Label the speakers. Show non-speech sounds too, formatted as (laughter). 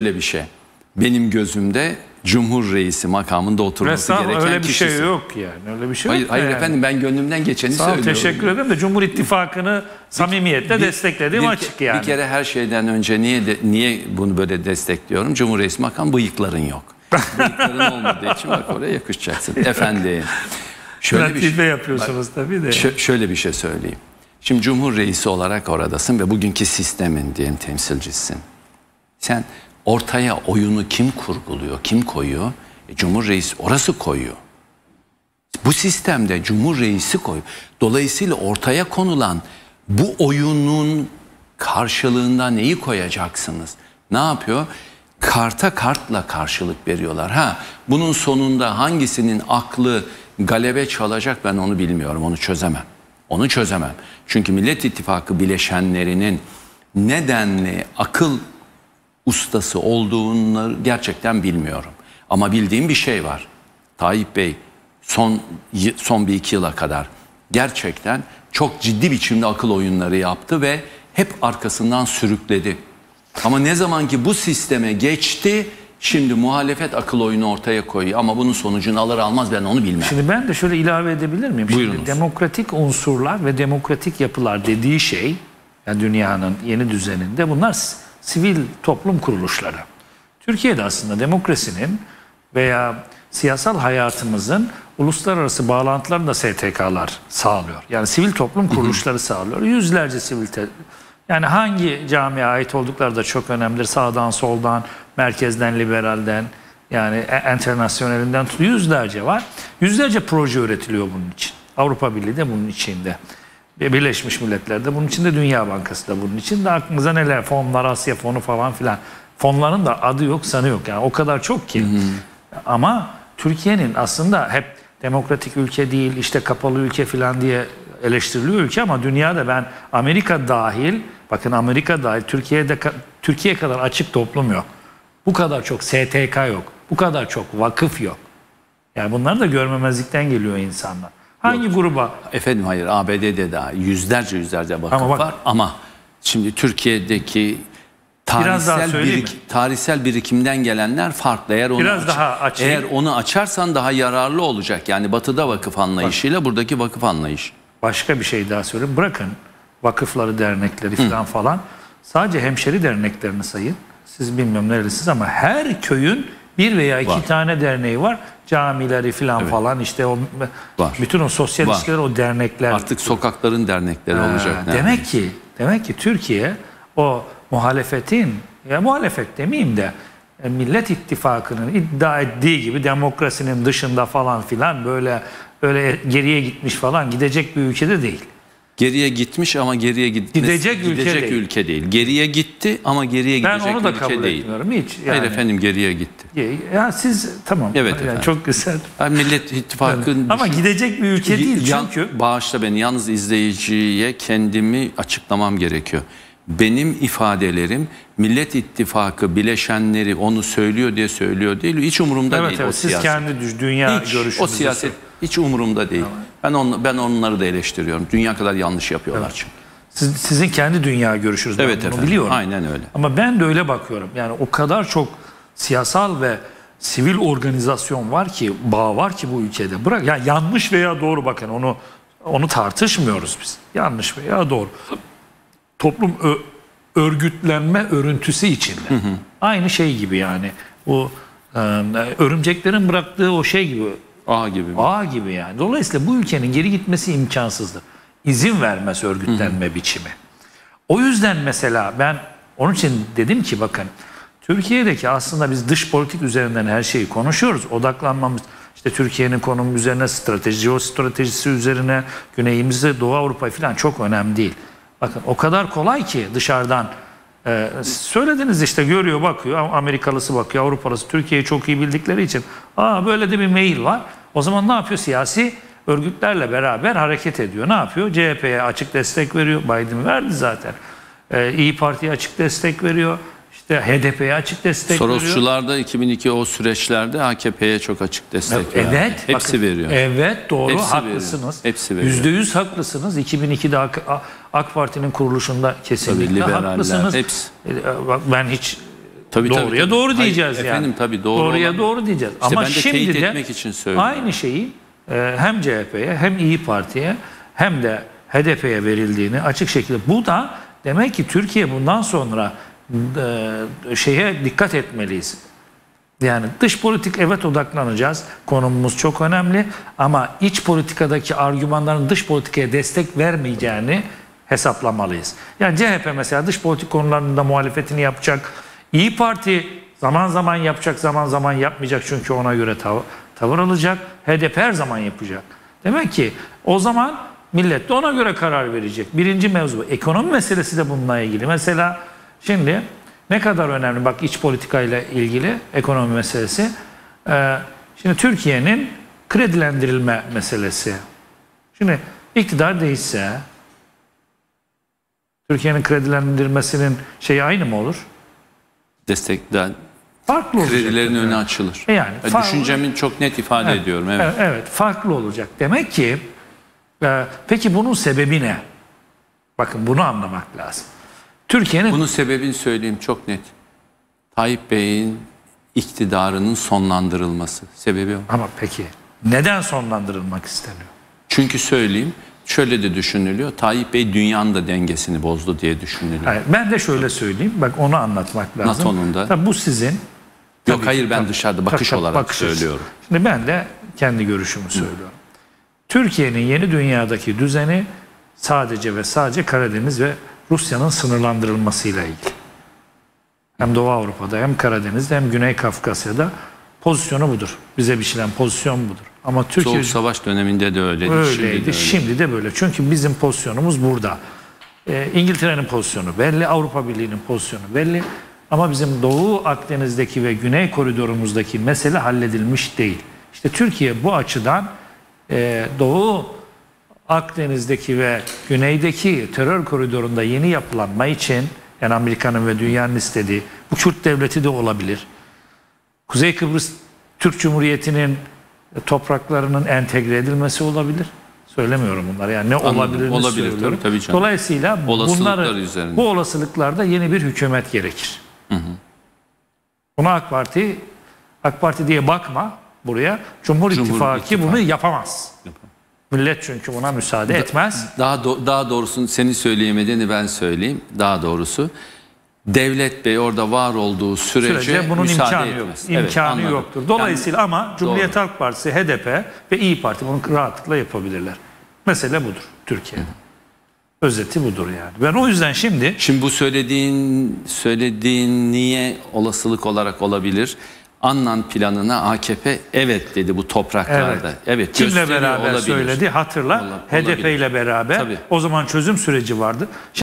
Speaker 1: Öyle bir şey. Benim gözümde Cumhur Reisi makamında oturması
Speaker 2: Ressam
Speaker 1: gereken
Speaker 2: öyle bir
Speaker 1: kişisi.
Speaker 2: şey yok yani. Öyle bir şey
Speaker 1: Hayır,
Speaker 2: yok.
Speaker 1: hayır
Speaker 2: yani.
Speaker 1: efendim ben gönlümden geçeni
Speaker 2: Sağ ol,
Speaker 1: söylüyorum.
Speaker 2: teşekkür ederim de Cumhur İttifakı'nı samimiyetle
Speaker 1: Bir-
Speaker 2: desteklediğim
Speaker 1: bir-
Speaker 2: açık yani.
Speaker 1: Bir kere her şeyden önce niye de- niye bunu böyle destekliyorum? Cumhur Reisi makam bıyıkların yok. (laughs) bıyıkların olmadığı için bak oraya yakışacaksın. (laughs) Efendim. Şöyle bir, şey,
Speaker 2: yapıyorsunuz tabii de.
Speaker 1: şö- şöyle bir şey söyleyeyim. Şimdi Cumhur Reisi olarak oradasın ve bugünkü sistemin diyelim temsilcisin. Sen ortaya oyunu kim kurguluyor, kim koyuyor? E, Cumhur Reisi orası koyuyor. Bu sistemde Cumhur Reisi koy. Dolayısıyla ortaya konulan bu oyunun karşılığında neyi koyacaksınız? Ne yapıyor? Karta kartla karşılık veriyorlar. Ha, bunun sonunda hangisinin aklı galebe çalacak ben onu bilmiyorum. Onu çözemem. Onu çözemem. Çünkü Millet İttifakı bileşenlerinin nedenli akıl ustası olduğunu gerçekten bilmiyorum. Ama bildiğim bir şey var. Tayyip Bey son son bir iki yıla kadar gerçekten çok ciddi biçimde akıl oyunları yaptı ve hep arkasından sürükledi. Ama ne zaman ki bu sisteme geçti şimdi muhalefet akıl oyunu ortaya koyuyor ama bunun sonucunu alır almaz ben onu bilmem.
Speaker 2: Şimdi ben de şöyle ilave edebilir miyim? Şimdi
Speaker 1: Buyurunuz.
Speaker 2: demokratik unsurlar ve demokratik yapılar dediği şey yani dünyanın yeni düzeninde bunlar sivil toplum kuruluşları. Türkiye'de aslında demokrasinin veya siyasal hayatımızın uluslararası bağlantılarını da STK'lar sağlıyor. Yani sivil toplum kuruluşları sağlıyor. Yüzlerce sivil te- yani hangi camiye ait oldukları da çok önemlidir. Sağdan, soldan, merkezden, liberalden, yani e- enternasyonelinden yüzlerce var. Yüzlerce proje üretiliyor bunun için. Avrupa Birliği de bunun içinde. Birleşmiş Milletler de bunun içinde, Dünya Bankası da bunun içinde. Aklınıza neler fonlar, Asya fonu falan filan. Fonların da adı yok, sanı yok. Yani o kadar çok ki. Ama Türkiye'nin aslında hep demokratik ülke değil, işte kapalı ülke falan diye eleştiriliyor ülke ama dünyada ben Amerika dahil, bakın Amerika dahil Türkiye'de Türkiye kadar açık toplum yok. Bu kadar çok STK yok. Bu kadar çok vakıf yok. Yani bunlar da görmemezlikten geliyor insanlar. Hangi gruba?
Speaker 1: Efendim hayır ABD'de daha yüzlerce yüzlerce vakıf
Speaker 2: Ama bak-
Speaker 1: var ama şimdi Türkiye'deki tarihsel birik, tarihsel birikimden gelenler farklı. Eğer onu
Speaker 2: Biraz daha açayım.
Speaker 1: Eğer onu açarsan daha yararlı olacak. Yani Batı'da vakıf anlayışıyla buradaki vakıf anlayış.
Speaker 2: Başka bir şey daha söyleyeyim. Bırakın vakıfları, dernekleri falan falan. Sadece hemşeri derneklerini sayın. Siz bilmiyorum nerelisiniz ama her köyün bir veya iki
Speaker 1: Var.
Speaker 2: tane derneği var. Camileri falan falan işte o
Speaker 1: Var.
Speaker 2: bütün o sosyal
Speaker 1: Var.
Speaker 2: ilişkiler o dernekler.
Speaker 1: Artık sokakların dernekleri olacak.
Speaker 2: Ha,
Speaker 1: neredeyse.
Speaker 2: demek ki demek ki Türkiye o muhalefetin ya muhalefet demeyeyim de e, Millet İttifakı'nın iddia ettiği gibi demokrasinin dışında falan filan böyle öyle geriye gitmiş falan gidecek bir ülkede değil.
Speaker 1: Geriye gitmiş ama geriye gitmesi,
Speaker 2: Gidecek ülke
Speaker 1: gidecek
Speaker 2: değil.
Speaker 1: ülke değil. Geriye gitti ama geriye
Speaker 2: Ben
Speaker 1: gidecek
Speaker 2: onu da
Speaker 1: ülke
Speaker 2: kabul
Speaker 1: değil.
Speaker 2: etmiyorum hiç. Yani,
Speaker 1: Hayır efendim geriye gitti.
Speaker 2: Ya siz tamam.
Speaker 1: Evet
Speaker 2: yani
Speaker 1: efendim.
Speaker 2: Çok güzel.
Speaker 1: Ben Millet İttifakı
Speaker 2: Ama gidecek bir ülke değil
Speaker 1: Ya-
Speaker 2: çünkü.
Speaker 1: bağışla beni yalnız izleyiciye kendimi açıklamam gerekiyor. Benim ifadelerim Millet İttifakı bileşenleri onu söylüyor diye söylüyor değil. Hiç umurumda
Speaker 2: Evet
Speaker 1: değil o
Speaker 2: evet siz
Speaker 1: siyaset.
Speaker 2: kendi dünya
Speaker 1: hiç,
Speaker 2: görüşünüzü
Speaker 1: o siyaset hiç umurumda değil. Ben on, ben onları da eleştiriyorum. Dünya kadar yanlış yapıyorlar çünkü.
Speaker 2: Siz- sizin kendi dünya görüşünüz.
Speaker 1: Evet efendim.
Speaker 2: Biliyorum.
Speaker 1: Aynen öyle.
Speaker 2: Ama ben de öyle bakıyorum. Yani o kadar çok siyasal ve sivil organizasyon var ki, bağ var ki bu ülkede. Bırak ya yanlış veya doğru bakın onu onu tartışmıyoruz biz. Yanlış veya doğru. Toplum örgütlenme örüntüsü içinde. Aynı şey gibi yani. Bu e, örümceklerin bıraktığı o şey gibi
Speaker 1: A gibi.
Speaker 2: ağ gibi yani. Dolayısıyla bu ülkenin geri gitmesi imkansızdır. İzin vermez örgütlenme biçimi. O yüzden mesela ben onun için dedim ki bakın Türkiye'deki aslında biz dış politik üzerinden her şeyi konuşuyoruz. Odaklanmamız işte Türkiye'nin konumu üzerine, strateji, o stratejisi üzerine, güneyimizde Doğu Avrupa falan çok önemli değil. Bakın o kadar kolay ki dışarıdan e, söylediniz işte görüyor bakıyor Amerikalısı bakıyor Avrupalısı Türkiye'yi çok iyi bildikleri için aa böyle de bir mail var. O zaman ne yapıyor siyasi örgütlerle beraber hareket ediyor. Ne yapıyor? CHP'ye açık destek veriyor. Biden verdi zaten. Ee, İyi Parti'ye açık destek veriyor. İşte HDP'ye açık destek veriyor.
Speaker 1: Sorosçular da 2002 o süreçlerde AKP'ye çok açık destek verdi.
Speaker 2: Evet.
Speaker 1: Hepsi
Speaker 2: bakın,
Speaker 1: veriyor.
Speaker 2: Evet doğru
Speaker 1: Hepsi
Speaker 2: haklısınız.
Speaker 1: veriyor. Hepsi veriyor.
Speaker 2: Yüzde yüz haklısınız. 2002'de AK, AK Parti'nin kuruluşunda kesinlikle
Speaker 1: Tabii,
Speaker 2: haklısınız.
Speaker 1: hepsi.
Speaker 2: Ee, bak Ben hiç
Speaker 1: Tabii, tabii,
Speaker 2: doğruya
Speaker 1: tabii.
Speaker 2: doğru
Speaker 1: Hayır,
Speaker 2: diyeceğiz yani.
Speaker 1: efendim, tabii, doğru
Speaker 2: Doğruya
Speaker 1: olan-
Speaker 2: doğru diyeceğiz.
Speaker 1: İşte
Speaker 2: Ama
Speaker 1: ben de
Speaker 2: şimdi de
Speaker 1: etmek için söylüyorum.
Speaker 2: aynı şeyi e, hem CHP'ye hem İyi Parti'ye hem de HDP'ye verildiğini açık şekilde bu da demek ki Türkiye bundan sonra e, şeye dikkat etmeliyiz. Yani dış politik evet odaklanacağız. Konumumuz çok önemli ama iç politikadaki argümanların dış politikaya destek vermeyeceğini hesaplamalıyız. Yani CHP mesela dış politik konularında muhalefetini yapacak. İyi Parti zaman zaman yapacak, zaman zaman yapmayacak çünkü ona göre tav- tavır alacak. HDP her zaman yapacak. Demek ki o zaman millet de ona göre karar verecek. Birinci mevzu. Ekonomi meselesi de bununla ilgili. Mesela şimdi ne kadar önemli bak iç politikayla ilgili ekonomi meselesi. Ee, şimdi Türkiye'nin kredilendirilme meselesi. Şimdi iktidar değişse Türkiye'nin kredilendirilmesinin şeyi aynı mı olur?
Speaker 1: Destekten
Speaker 2: Farklı olacak.
Speaker 1: kredilerin önü açılır.
Speaker 2: E yani,
Speaker 1: E,
Speaker 2: fa-
Speaker 1: Düşüncemin çok net ifade ediyorum. Evet.
Speaker 2: Evet, evet, farklı olacak. Demek ki e, peki bunun sebebi ne? Bakın bunu anlamak lazım. Türkiye'nin
Speaker 1: Bunun sebebini söyleyeyim çok net. Tayyip Bey'in iktidarının sonlandırılması. Sebebi o.
Speaker 2: ama peki neden sonlandırılmak isteniyor?
Speaker 1: Çünkü söyleyeyim şöyle de düşünülüyor. Tayyip Bey dünyanın da dengesini bozdu diye düşünülüyor.
Speaker 2: Hayır, ben de şöyle söyleyeyim. Bak onu anlatmak lazım.
Speaker 1: NATO'nun da-
Speaker 2: Tabii bu sizin
Speaker 1: Yok
Speaker 2: Tabii
Speaker 1: hayır ben
Speaker 2: tabii.
Speaker 1: dışarıda bakış
Speaker 2: Tabii,
Speaker 1: olarak
Speaker 2: bakış açısı.
Speaker 1: söylüyorum.
Speaker 2: Şimdi ben de kendi görüşümü söylüyorum. Türkiye'nin yeni dünyadaki düzeni sadece ve sadece Karadeniz ve Rusya'nın sınırlandırılmasıyla ilgili. Hem Doğu Avrupa'da hem Karadeniz'de hem Güney Kafkasya'da pozisyonu budur. Bize biçilen pozisyon budur. Ama Türkiye
Speaker 1: Soğuk savaş döneminde de öyleydi.
Speaker 2: öyleydi.
Speaker 1: Şimdi
Speaker 2: Şimdi
Speaker 1: de
Speaker 2: de,
Speaker 1: öyle.
Speaker 2: böyle. Çünkü bizim pozisyonumuz burada. Ee, İngiltere'nin pozisyonu belli, Avrupa Birliği'nin pozisyonu belli. Ama bizim Doğu Akdeniz'deki ve Güney koridorumuzdaki mesele halledilmiş değil. İşte Türkiye bu açıdan e, Doğu Akdeniz'deki ve güneydeki terör koridorunda yeni yapılanma için yani Amerika'nın ve dünyanın istediği bu Kürt devleti de olabilir. Kuzey Kıbrıs Türk Cumhuriyeti'nin topraklarının entegre edilmesi olabilir. Söylemiyorum bunları. Yani ne olabilir
Speaker 1: Olabilir,
Speaker 2: söylüyorum.
Speaker 1: tabii, tabii canım.
Speaker 2: Dolayısıyla bunları,
Speaker 1: üzerinde.
Speaker 2: bu olasılıklarda yeni bir hükümet gerekir. Buna AK Parti AK Parti diye bakma buraya. Cumhur,
Speaker 1: Cumhur
Speaker 2: İttifakı
Speaker 1: İttifakı.
Speaker 2: bunu yapamaz. Millet çünkü buna müsaade etmez.
Speaker 1: Daha do- daha doğrusunu senin söyleyemediğini ben söyleyeyim. Daha doğrusu Devlet Bey orada var olduğu sürece,
Speaker 2: Sürece bunun
Speaker 1: müsaade
Speaker 2: imkanı yok.
Speaker 1: etmez. Evet,
Speaker 2: İmkanı
Speaker 1: anladım.
Speaker 2: yoktur. Dolayısıyla ama Cumhuriyet
Speaker 1: Doğru.
Speaker 2: Halk Partisi, HDP ve İyi Parti bunu rahatlıkla yapabilirler. Mesele budur Türkiye'de. Özeti budur yani. Ben o yüzden şimdi
Speaker 1: Şimdi bu söylediğin söylediğin niye olasılık olarak olabilir? Annan planına AKP evet dedi bu topraklarda. Evet.
Speaker 2: kimle
Speaker 1: gösteriyor
Speaker 2: beraber
Speaker 1: olabilir.
Speaker 2: söyledi hatırla.
Speaker 1: Ola-
Speaker 2: HDP ile beraber.
Speaker 1: Tabii.
Speaker 2: O zaman çözüm süreci vardı.